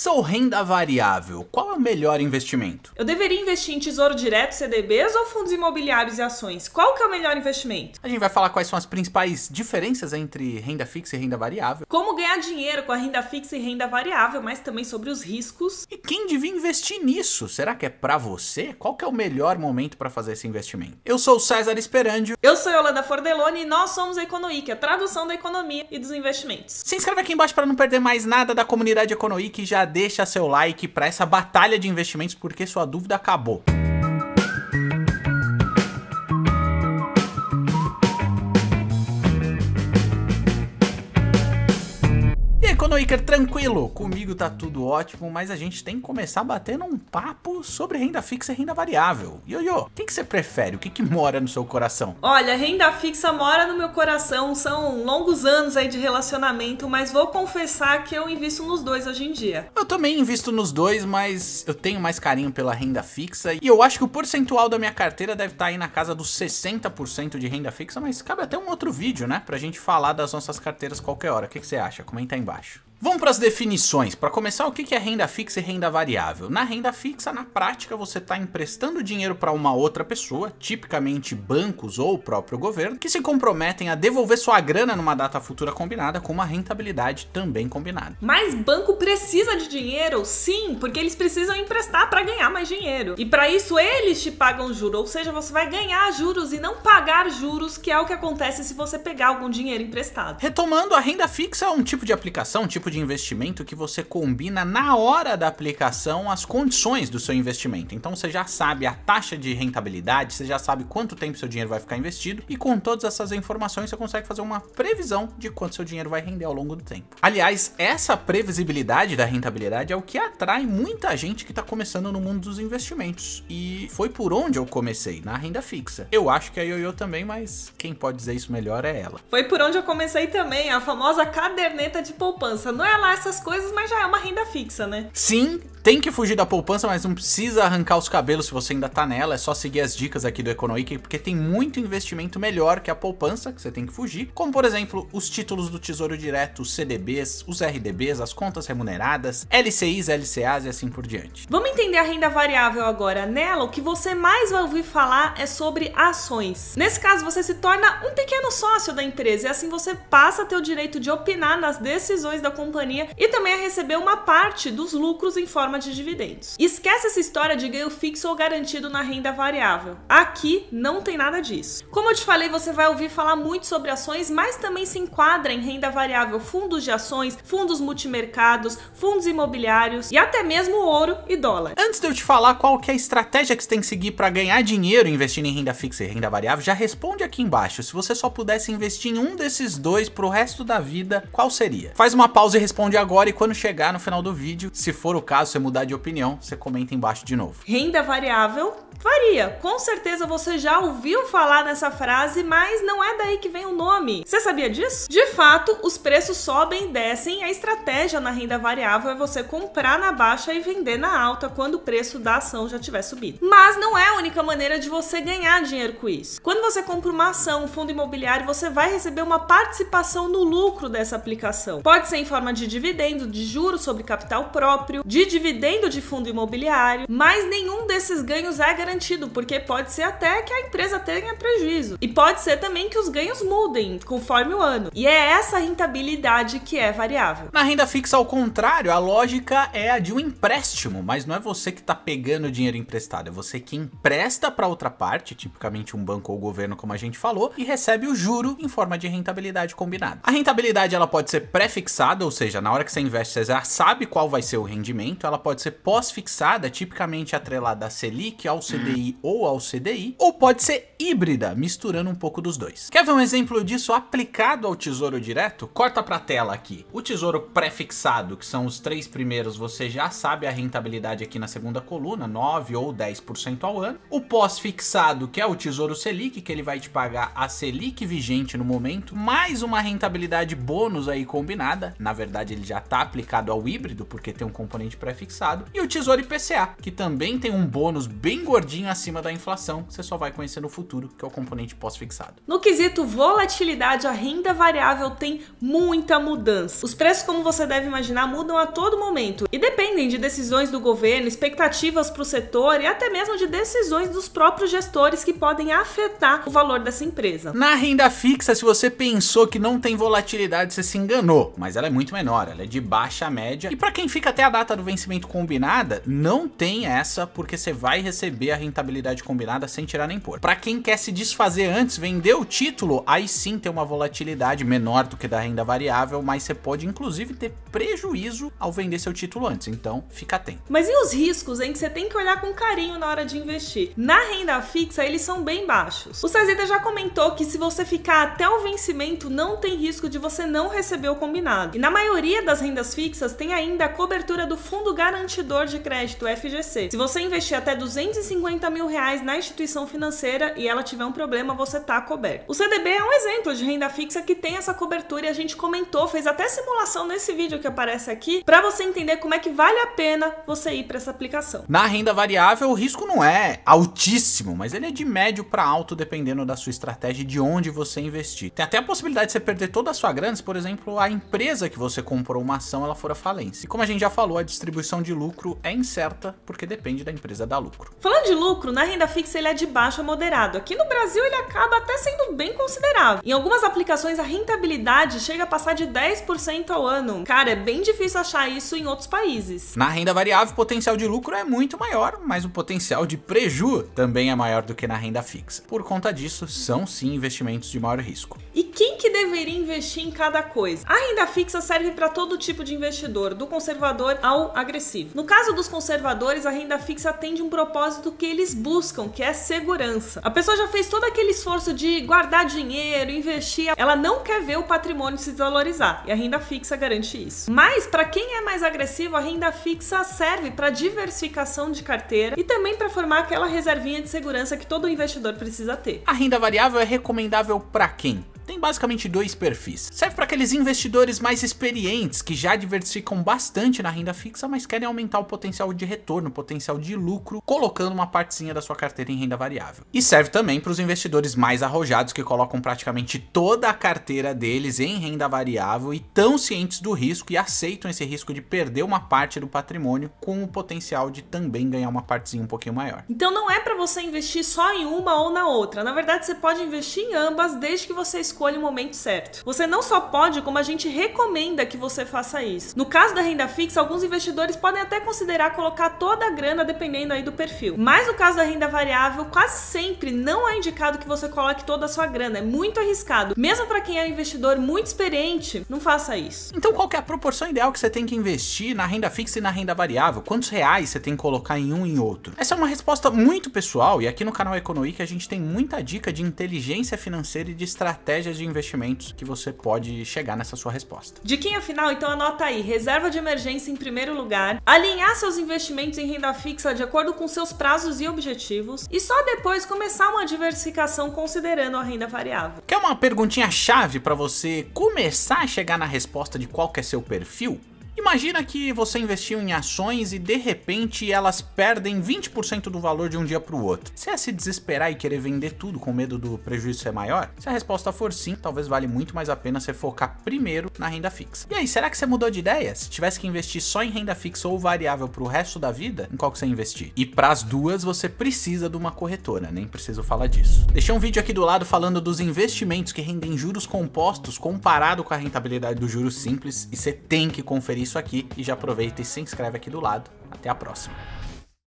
fixa ou renda variável? Qual é o melhor investimento? Eu deveria investir em tesouro direto, CDBs ou fundos imobiliários e ações? Qual que é o melhor investimento? A gente vai falar quais são as principais diferenças entre renda fixa e renda variável. Como ganhar dinheiro com a renda fixa e renda variável, mas também sobre os riscos. E quem devia investir nisso? Será que é para você? Qual que é o melhor momento para fazer esse investimento? Eu sou o César Esperandio. Eu sou Yolanda Fordeloni e nós somos a Economic, a tradução da economia e dos investimentos. Se inscreve aqui embaixo para não perder mais nada da comunidade Economic e já deixa seu like para essa batalha de investimentos porque sua dúvida acabou. Econoiker, tranquilo? Comigo tá tudo ótimo, mas a gente tem que começar batendo um papo sobre renda fixa e renda variável. Ioiô, o que, que você prefere? O que, que mora no seu coração? Olha, renda fixa mora no meu coração, são longos anos aí de relacionamento, mas vou confessar que eu invisto nos dois hoje em dia. Eu também invisto nos dois, mas eu tenho mais carinho pela renda fixa e eu acho que o percentual da minha carteira deve estar tá aí na casa dos 60% de renda fixa, mas cabe até um outro vídeo, né? Pra gente falar das nossas carteiras qualquer hora. O que, que você acha? Comenta aí embaixo. Vamos para as definições. Para começar, o que é renda fixa e renda variável? Na renda fixa, na prática, você está emprestando dinheiro para uma outra pessoa, tipicamente bancos ou o próprio governo, que se comprometem a devolver sua grana numa data futura combinada com uma rentabilidade também combinada. Mas banco precisa de dinheiro? Sim, porque eles precisam emprestar para ganhar mais dinheiro. E para isso eles te pagam juros, ou seja, você vai ganhar juros e não pagar juros, que é o que acontece se você pegar algum dinheiro emprestado. Retomando, a renda fixa é um tipo de aplicação, um tipo de investimento que você combina na hora da aplicação as condições do seu investimento. Então você já sabe a taxa de rentabilidade, você já sabe quanto tempo seu dinheiro vai ficar investido e com todas essas informações você consegue fazer uma previsão de quanto seu dinheiro vai render ao longo do tempo. Aliás, essa previsibilidade da rentabilidade é o que atrai muita gente que está começando no mundo dos investimentos. E foi por onde eu comecei, na renda fixa. Eu acho que a Yoyo também, mas quem pode dizer isso melhor é ela. Foi por onde eu comecei também, a famosa caderneta de poupança não é lá essas coisas, mas já é uma renda fixa, né? Sim, tem que fugir da poupança, mas não precisa arrancar os cabelos se você ainda tá nela. É só seguir as dicas aqui do Economic, porque tem muito investimento melhor que a poupança, que você tem que fugir. Como, por exemplo, os títulos do Tesouro Direto, os CDBs, os RDBs, as contas remuneradas, LCIs, LCAs e assim por diante. Vamos entender a renda variável agora. Nela, o que você mais vai ouvir falar é sobre ações. Nesse caso, você se torna um pequeno sócio da empresa e assim você passa a ter o direito de opinar nas decisões da companhia companhia e também a receber uma parte dos lucros em forma de dividendos. Esquece essa história de ganho fixo ou garantido na renda variável. Aqui não tem nada disso. Como eu te falei, você vai ouvir falar muito sobre ações, mas também se enquadra em renda variável fundos de ações, fundos multimercados, fundos imobiliários e até mesmo ouro e dólar. Antes de eu te falar qual é a estratégia que você tem que seguir para ganhar dinheiro investindo em renda fixa e renda variável, já responde aqui embaixo. Se você só pudesse investir em um desses dois pro resto da vida, qual seria? Faz uma pausa e responde agora e quando chegar no final do vídeo, se for o caso, você mudar de opinião, você comenta embaixo de novo. Renda variável Varia. Com certeza você já ouviu falar nessa frase, mas não é daí que vem o nome. Você sabia disso? De fato, os preços sobem e descem. A estratégia na renda variável é você comprar na baixa e vender na alta quando o preço da ação já tiver subido. Mas não é a única maneira de você ganhar dinheiro com isso. Quando você compra uma ação, um fundo imobiliário, você vai receber uma participação no lucro dessa aplicação. Pode ser em forma de dividendo, de juros sobre capital próprio, de dividendo de fundo imobiliário, mas nenhum desses ganhos é garantido garantido, porque pode ser até que a empresa tenha prejuízo. E pode ser também que os ganhos mudem conforme o ano. E é essa rentabilidade que é variável. Na renda fixa, ao contrário, a lógica é a de um empréstimo, mas não é você que está pegando dinheiro emprestado, é você que empresta para outra parte, tipicamente um banco ou governo, como a gente falou, e recebe o juro em forma de rentabilidade combinada. A rentabilidade ela pode ser pré-fixada, ou seja, na hora que você investe, você já sabe qual vai ser o rendimento, ela pode ser pós-fixada, tipicamente atrelada a Selic, ao CDI CDI ou ao CDI, ou pode ser híbrida, misturando um pouco dos dois. Quer ver um exemplo disso aplicado ao Tesouro Direto? Corta para a tela aqui. O Tesouro pré-fixado, que são os três primeiros, você já sabe a rentabilidade aqui na segunda coluna, 9 ou 10% ao ano. O pós-fixado, que é o Tesouro Selic, que ele vai te pagar a Selic vigente no momento, mais uma rentabilidade bônus aí combinada. Na verdade, ele já está aplicado ao híbrido, porque tem um componente pré-fixado fixado, e o Tesouro IPCA, que também tem um bônus bem gordinho acima da inflação, você só vai conhecer no futuro, que é o componente pós-fixado. No quesito volatilidade, a renda variável tem muita mudança. Os preços, como você deve imaginar, mudam a todo momento e dependem de decisões do governo, expectativas para o setor e até mesmo de decisões dos próprios gestores que podem afetar o valor dessa empresa. Na renda fixa, se você pensou que não tem volatilidade, você se enganou, mas ela é muito menor, ela é de baixa média. E para quem fica até a data do vencimento combinada, não tem essa porque você vai receber a rentabilidade combinada sem tirar nem pôr. Para quem quer se desfazer antes, vender o título, aí sim tem uma volatilidade menor do que da renda variável, mas você pode inclusive ter prejuízo ao vender seu título antes, então fica atento. Mas e os riscos, em que você tem que olhar com carinho na hora de investir? Na renda fixa, eles são bem baixos. O Cezida já comentou que se você ficar até o vencimento, não tem risco de você não receber o combinado. E na maioria das rendas fixas tem ainda a cobertura do Fundo Garantidor de Crédito, FGC. Se você investir até 250 mil reais na instituição financeira e ela tiver um problema, você tá coberto. O CDB é um exemplo de renda fixa que tem essa cobertura e a gente comentou, fez até simulação nesse vídeo que aparece aqui, para você entender como é que vale a pena você ir para essa aplicação. Na renda variável, o risco não é altíssimo, mas ele é de médio para alto dependendo da sua estratégia e de onde você investir. Tem até a possibilidade de você perder toda a sua grana se, por exemplo, a empresa que você comprou uma ação ela for a falência. E como a gente já falou, a distribuição de lucro é incerta porque depende da empresa dar lucro. Falando de lucro, na renda fixa ele é de baixo a moderado. Aqui no Brasil ele acaba até sendo bem considerável. Em algumas aplicações a rentabilidade chega a passar de 10% ao ano. Cara, é bem difícil achar isso em outros países. Na renda variável, o potencial de lucro é muito maior, mas o potencial de preju também é maior do que na renda fixa. Por conta disso, são sim investimentos de maior risco. E quem que deveria investir em cada coisa? A renda fixa serve para todo tipo de investidor, do conservador ao agressivo. No caso dos conservadores, a renda fixa atende um propósito que eles buscam, que é segurança. A pessoa já fez todo aquele esforço de guardar dinheiro, investir, ela não quer ver o patrimônio se desvalorizar, e a renda fixa garante isso. Mas para quem é mais agressivo, a renda fixa serve para diversificação de carteira e também para formar aquela reservinha de segurança que todo investidor precisa ter. A renda variável é recomendável para quem? Tem basicamente dois perfis. Serve para aqueles investidores mais experientes que já diversificam bastante na renda fixa, mas querem aumentar o potencial de retorno, o potencial de lucro, colocando uma partezinha da sua carteira em renda variável. E serve também para os investidores mais arrojados que colocam praticamente toda a carteira deles em renda variável e tão cientes do risco e aceitam esse risco de perder uma parte do patrimônio com o potencial de também ganhar uma partezinha um pouquinho maior. Então não é para você investir só em uma ou na outra. Na verdade, você pode investir em ambas desde que você escolha escolha o momento certo. Você não só pode, como a gente recomenda que você faça isso. No caso da renda fixa, alguns investidores podem até considerar colocar toda a grana dependendo aí do perfil. Mas no caso da renda variável, quase sempre não é indicado que você coloque toda a sua grana. É muito arriscado. Mesmo para quem é um investidor muito experiente, não faça isso. Então qual é a proporção ideal que você tem que investir na renda fixa e na renda variável? Quantos reais você tem que colocar em um e em outro? Essa é uma resposta muito pessoal e aqui no canal Economic a gente tem muita dica de inteligência financeira e de estratégia estratégias de investimentos que você pode chegar nessa sua resposta. Diquinha final, então anota aí: reserva de emergência em primeiro lugar, alinhar seus investimentos em renda fixa de acordo com seus prazos e objetivos, e só depois começar uma diversificação considerando a renda variável. Quer uma perguntinha chave para você começar a chegar na resposta de qual é seu perfil? Imagina que você investiu em ações e de repente elas perdem 20% do valor de um dia para o outro. Você ia se desesperar e querer vender tudo com medo do prejuízo ser maior? Se a resposta for sim, talvez vale muito mais a pena você focar primeiro na renda fixa. E aí, será que você mudou de ideia? Se tivesse que investir só em renda fixa ou variável para o resto da vida, em qual que você investir? E para as duas você precisa de uma corretora, nem preciso falar disso. Deixei um vídeo aqui do lado falando dos investimentos que rendem juros compostos comparado com a rentabilidade do juros simples e você tem que conferir isso aqui e já aproveita e se inscreve aqui do lado. Até a próxima.